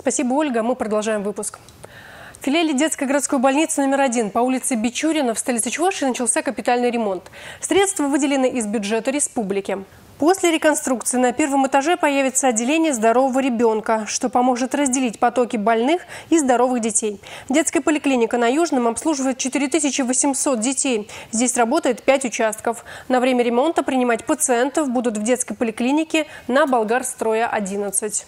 Спасибо, Ольга. Мы продолжаем выпуск. В филиале детской городской больницы номер один по улице Бичурина в столице Чувашии начался капитальный ремонт. Средства выделены из бюджета республики. После реконструкции на первом этаже появится отделение здорового ребенка, что поможет разделить потоки больных и здоровых детей. Детская поликлиника на Южном обслуживает 4800 детей. Здесь работает 5 участков. На время ремонта принимать пациентов будут в детской поликлинике на Болгарстроя 11.